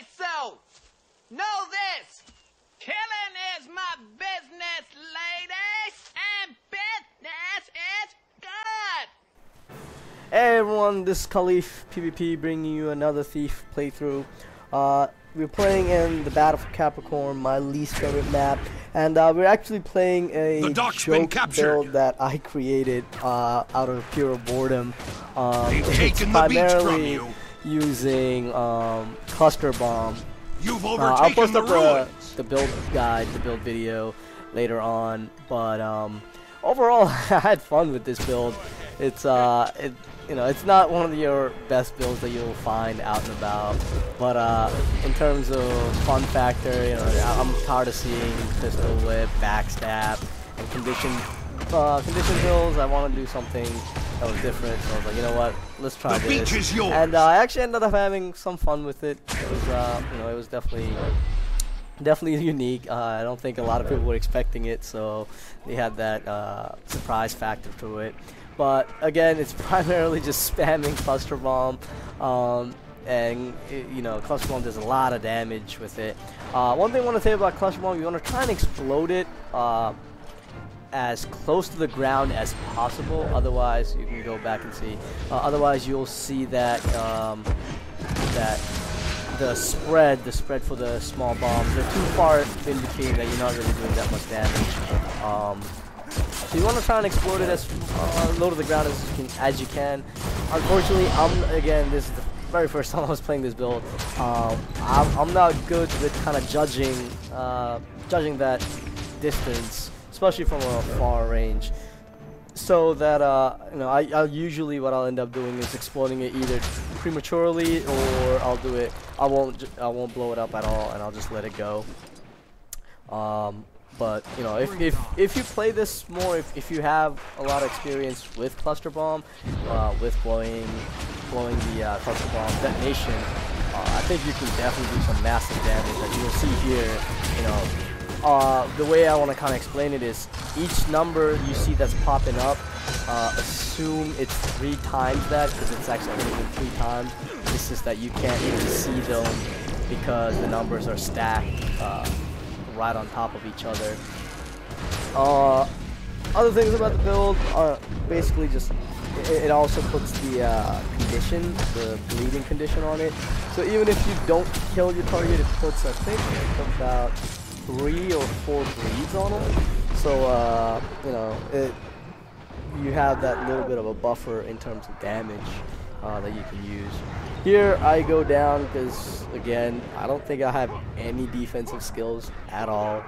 say so. Know this. Killing is my business, ladies, and business is good. Hey everyone, this is Khalif PvP bringing you another Thief playthrough. Uh, we're playing in the Battle for Capricorn, my least favorite map, and uh, we're actually playing a The joke build that I created uh, out of pure boredom. Um, They've it's taken the beach from primarily you. Using um, cluster bomb You've uh, I'll overtaken post the up the, the build guide, the build video later on. But um, overall, I had fun with this build. It's uh, it, you know, it's not one of your best builds that you'll find out and about. But uh, in terms of fun factor, you know, I'm tired of seeing pistol whip, backstab, and condition uh, condition builds. I want to do something that was different. So I was like, you know what, let's try The this. beach is yours. And uh, I actually ended up having some fun with it. It was, uh, you know, it was definitely, definitely unique. Uh, I don't think a lot of people were expecting it, so they had that uh, surprise factor to it. But again, it's primarily just spamming cluster bomb, um, and you know, cluster bomb does a lot of damage with it. Uh, one thing I want to say about cluster bomb, you want to try and explode it. Uh, as close to the ground as possible. Otherwise, you can go back and see. Uh, otherwise, you'll see that um, that the spread, the spread for the small bombs, they're too far in between that you're not really doing that much damage. Um, so you want to try and explode it as uh, low to the ground as you can. As you can. Unfortunately, I'm again. This is the very first time I was playing this build. Um, I'm, I'm not good with kind of judging uh, judging that distance, especially from a far range. So that uh, you know, I, I'll usually what I'll end up doing is exploding it either prematurely or I'll do it. I won't. I won't blow it up at all, and I'll just let it go. Um, but you know, if, if if you play this more, if, if you have a lot of experience with cluster bomb, uh, with blowing blowing the uh, cluster bomb detonation, uh, I think you can definitely do some massive damage. As you'll see here, you know, uh, the way I want to kind of explain it is each number you see that's popping up, uh, assume it's three times that because it's actually hitting three times. It's just that you can't even see them because the numbers are stacked uh, right on top of each other. Uh, other things about the build are basically just it, it also puts the uh, condition, the bleeding condition on it. So even if you don't kill your target, it puts I think about three or four bleeds on them. So uh, you know it, you have that little bit of a buffer in terms of damage uh, that you can use. Here I go down because again I don't think I have any defensive skills at all.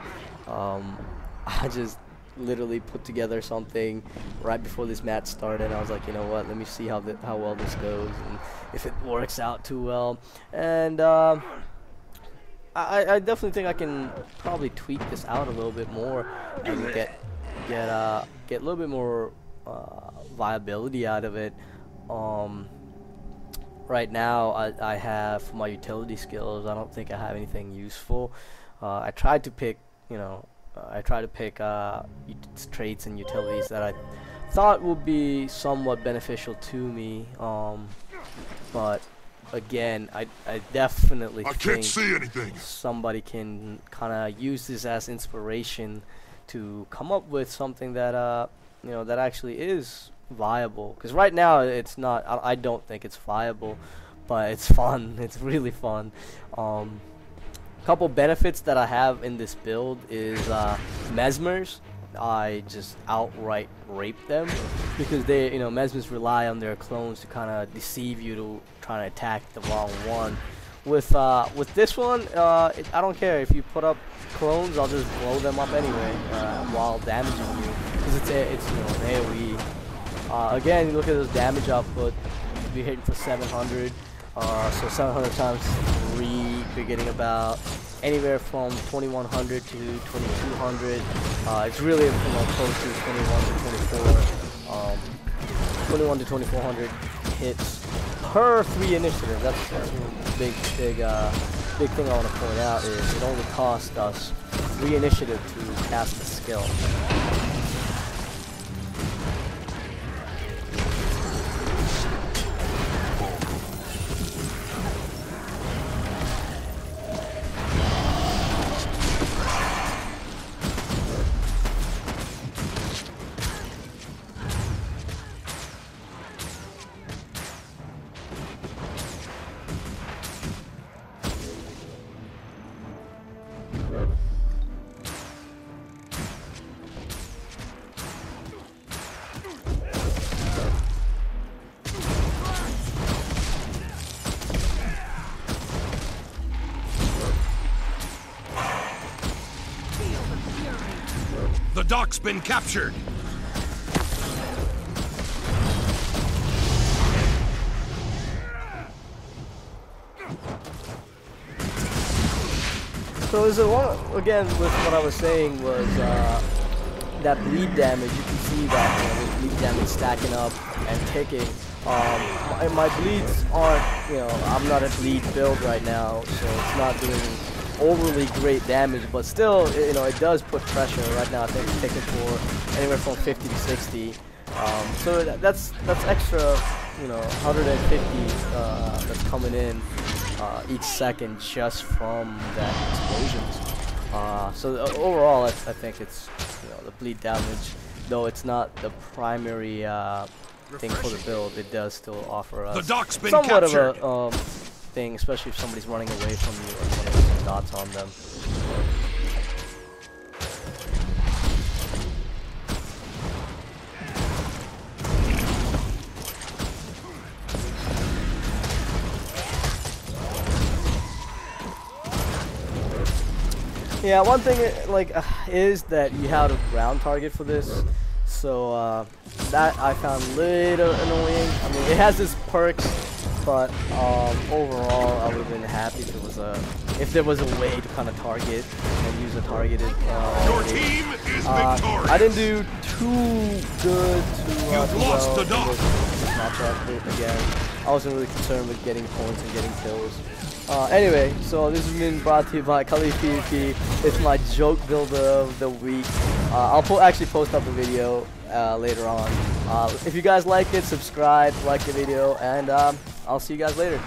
Um, I just literally put together something right before this match started. I was like, you know what? Let me see how how well this goes and if it works out too well. And um, I, I definitely think I can probably tweak this out a little bit more and get get uh get a little bit more uh, viability out of it. Um, right now, I, I have my utility skills. I don't think I have anything useful. Uh, I tried to pick, you know, uh, I tried to pick uh, traits and utilities that I thought would be somewhat beneficial to me. Um, but again, I I definitely I think can't see anything. somebody can kind of use this as inspiration to come up with something that uh you know that actually is viable. Because right now it's not I, I don't think it's viable but it's fun. It's really fun. Um couple benefits that I have in this build is uh, mesmers. I just outright rape them because they you know mesmers rely on their clones to kind of deceive you to try to attack the wrong one with uh, with this one, uh, it, I don't care if you put up clones. I'll just blow them up anyway uh, while damaging you because it's a, it's you know an AOE. Uh, again, you look at this damage output. You're hitting for 700. Uh, so 700 times three, you're getting about anywhere from 2100 to 2200. Uh, it's really you know close to 21 to 24. Um, 21 to 2400 hits per three initiative. That's, a big, big, uh, big thing I want to point out is it only cost us three initiative to cast the skill. Dock's been captured. So is it one again with what I was saying was uh, that bleed damage. You can see that you know, bleed damage stacking up and ticking. Um, my, my bleeds aren't, you know, I'm not a bleed build right now, so it's not doing overly great damage, but still, you know, it does put pressure. Right now, I think it's taking for anywhere from 50 to 60. Um, so that, that's that's extra, you know, 150 uh, that's coming in uh, each second just from that explosion. Uh, so uh, overall, I, I think it's you know the bleed damage, though it's not the primary uh, thing for the build. It does still offer us The dock's been somewhat captured. of a um, thing, especially if somebody's running away from you dots on them. Yeah, one thing like uh, is that you have a ground target for this, so uh, that I found a little annoying. I mean, it has its perks, but um, overall, I would have been happy if it was a if there was a way to kind of target and use a targeted. Uh, Your team is Uh, victorious. I didn't do too good to uh, You've lost the in dog. this, this matchup again. I wasn't really concerned with getting points and getting kills. Uh, anyway, so this has been brought to you by Khalif PvP. It's my joke builder of the week. Uh, I'll po actually post up the video uh, later on. Uh, if you guys like it, subscribe, like the video, and um, I'll see you guys later.